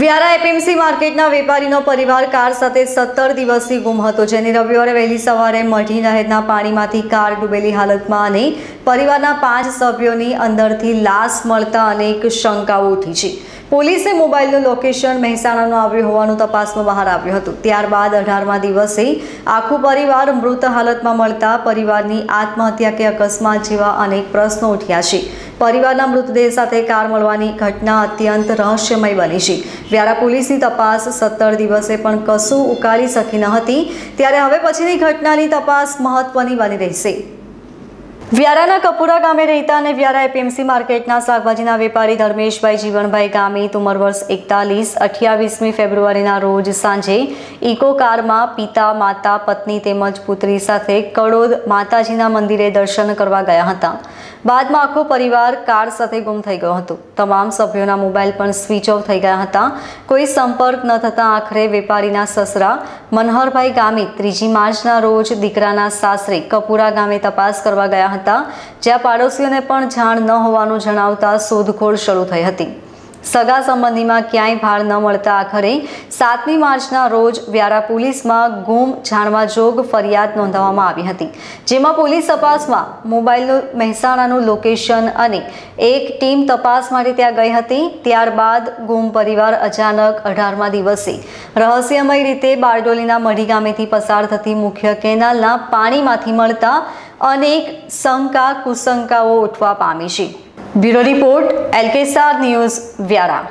Vyara APMC માર્કેટના વેપારીનો પરિવાર car સાથે સત્તર દિવસથી ગુમ હતો, જેની રવિવારે વહેલી સવારે મઢી નહેરના પાણીમાંથી કાર ડૂબેલી હાલતમાં અને પરિવારના પાંચ સભ્યોની અંદરથી લાશ મળતા અનેક શંકાઓ ઉઠી છે. પોલીસે મોબાઈલનું લોકેશન મહેસાણાનું આવ્યું હોવાનું તપાસમાં બહાર આવ્યું હતું. ત્યારબાદ અઢારમા દિવસે આખું પરિવાર મૃત હાલતમાં મળતા પરિવારની આત્મહત્યા કે અકસ્માત જેવા અનેક પ્રશ્નો ઉઠ્યા છે. પરિવારના મૃતદેહ સાથે કાર મળવાની ઘટના અત્યંત રહસ્યમય બની છે. વ્યારા પોલીસની તપાસ સત્તર દિવસે પણ કશું ઉકાળી શકી ન હતી. ત્યારે હવે પછીની ઘટનાની તપાસ મહત્વની બની રહેશે. વ્યારાના કપુરા ગામે રહેતા અને વ્યારા એપીએમસી માર્કેટના શાકભાજીના વેપારી ધર્મેશભાઈ જીવણભાઈ ગામિત ઉંમર વર્ષ એકતાલીસ, અઠ્યાવીસમી ફેબ્રુઆરીના રોજ સાંજે ઇકો કારમાં પિતા, માતા, પત્ની તેમજ પુત્રી સાથે કડોદ માતાજીના મંદિરે દર્શન કરવા ગયા હતા. બાદમાં આખો પરિવાર કાર સાથે ગુમ થઈ ગયો હતો. તમામ સભ્યોના મોબાઈલ પણ સ્વિચ ઓફ થઈ ગયા હતા. કોઈ સંપર્ક ન થતાં આખરે વેપારીના સસરા મનહરભાઈ ગામિત ત્રીજી માર્ચના રોજ દીકરાના સાસરે કપુરા ગામે તપાસ કરવા ગયા હતા. જ્યાં પાડોશીઓને પણ જાણ ન હોવાનું જણાવતા શોધખોળ શરૂ થઈ હતી. સગા સંબંધીમાં ક્યાંય ભાળ ન મળતા આખરે સાતમી માર્ચના રોજ વ્યારા પોલીસમાં ગુમ જાણવા જોગ ફરિયાદ નોંધાવવામાં આવી હતી, જેમાં પોલીસ તપાસમાં મોબાઈલનું મહેસાણાનું લોકેશન અને એક ટીમ તપાસ માટે ત્યાં ગઈ હતી. ત્યારબાદ ગુમ પરિવાર અચાનક અઢારમા દિવસે રહસ્યમય રીતે બારડોલીના મઢી ગામેથી પસાર થતી મુખ્ય કેનાલના પાણીમાંથી મળતા અનેક શંકા કુશંકાઓ ઉઠવા પામી છે. બ્યુરો રિપોર્ટ એલકેસાર ન્યૂઝ વ્યારા.